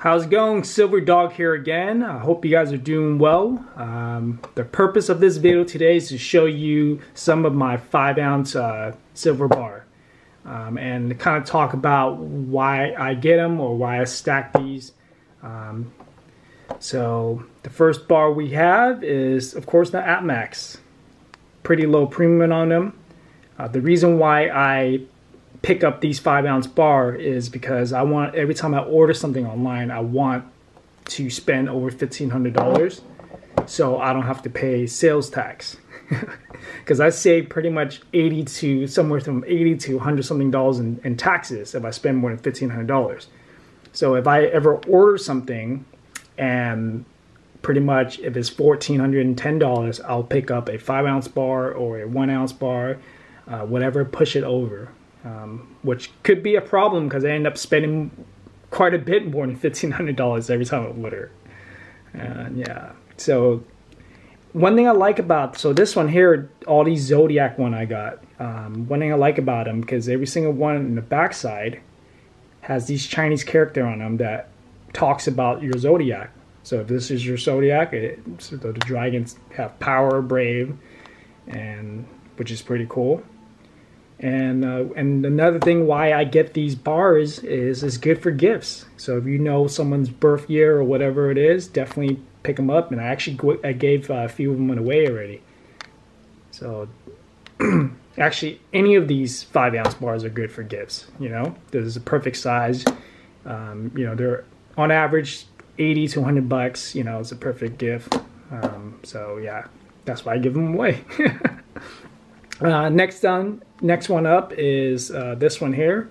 How's it going? Silver Dog here again. I hope you guys are doing well. Um, the purpose of this video today is to show you some of my 5 ounce uh, silver bar um, and kind of talk about why I get them or why I stack these. Um, so the first bar we have is of course the APMEX. Pretty low premium on them. Uh, the reason why I pick up these five ounce bar is because I want every time I order something online, I want to spend over fifteen hundred dollars, so I don't have to pay sales tax. Because I save pretty much eighty to somewhere from eighty to hundred something dollars in, in taxes if I spend more than fifteen hundred dollars. So if I ever order something, and pretty much if it's fourteen hundred and ten dollars, I'll pick up a five ounce bar or a one ounce bar, uh, whatever, push it over um, which could be a problem because I end up spending quite a bit more than fifteen hundred dollars every time I order. And yeah, so one thing I like about so this one here, all these Zodiac one I got. Um, one thing I like about them because every single one in the backside has these Chinese character on them that talks about your Zodiac. So if this is your Zodiac, it, so the dragons have power, brave, and which is pretty cool. And uh, and another thing why I get these bars is is good for gifts. So if you know someone's birth year or whatever it is, definitely pick them up. And I actually I gave a few of them away already. So actually, any of these five ounce bars are good for gifts. You know, this is a perfect size. Um, you know, they're on average 80 to 100 bucks. You know, it's a perfect gift. Um, so yeah, that's why I give them away. Uh, next on, next one up is uh, this one here.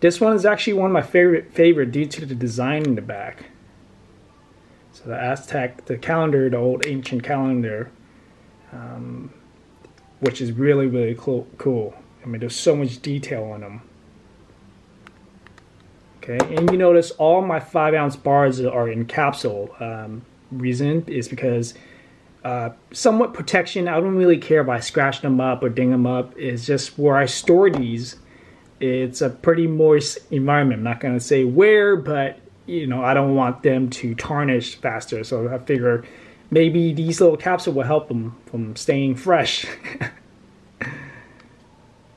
This one is actually one of my favorite favorite due to the design in the back. So the Aztec, the calendar, the old ancient calendar, um, which is really really cool. Cool. I mean, there's so much detail on them. Okay, and you notice all my five ounce bars are in capsule. Um, reason is because uh, somewhat protection. I don't really care if I scratch them up or ding them up. It's just where I store these. It's a pretty moist environment. I'm not going to say where, but you know, I don't want them to tarnish faster. So I figure maybe these little capsules will help them from staying fresh.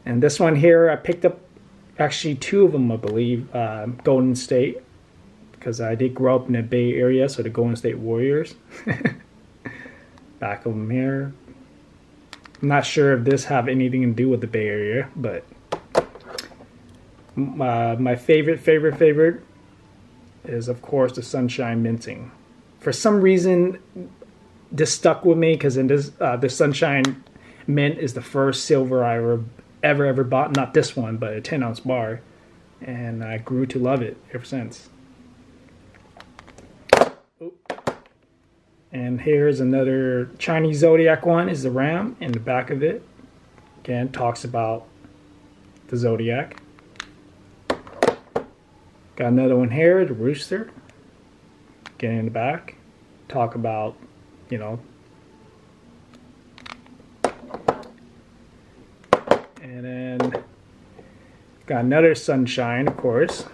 and this one here, I picked up actually two of them, I believe, uh, Golden State, because I did grow up in the Bay Area, so the Golden State Warriors. back of them here. I'm not sure if this have anything to do with the Bay Area, but uh, my favorite, favorite, favorite is of course the Sunshine Minting. For some reason, this stuck with me because in this, uh, the Sunshine Mint is the first silver I ever, ever, ever bought. Not this one, but a 10 ounce bar, and I grew to love it ever since. And here's another Chinese Zodiac one is the ram in the back of it. Again, talks about the Zodiac. Got another one here, the rooster. Again in the back. Talk about, you know, and then got another sunshine, of course.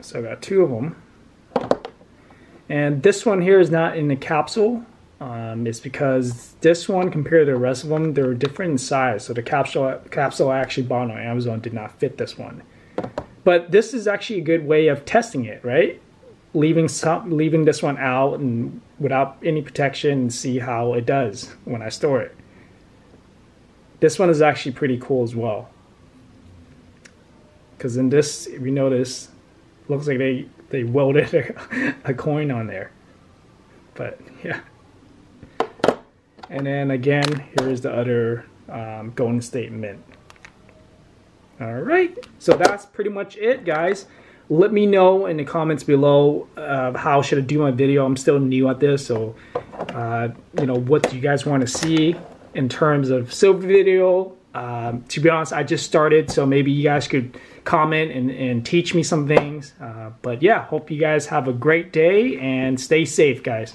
So I got two of them. And this one here is not in the capsule. Um, it's because this one compared to the rest of them, they're different in size. So the capsule capsule I actually bought on Amazon did not fit this one. But this is actually a good way of testing it, right? Leaving some, leaving this one out and without any protection and see how it does when I store it. This one is actually pretty cool as well. Because in this, if you notice, looks like they they welded a, a coin on there. But yeah. And then again, here's the other um, Golden State Mint. All right, so that's pretty much it, guys. Let me know in the comments below uh, how should I do my video. I'm still new at this, so uh, you know what do you guys want to see in terms of silver video. Um, to be honest, I just started, so maybe you guys could comment and, and teach me some things. Uh, but yeah, hope you guys have a great day and stay safe, guys.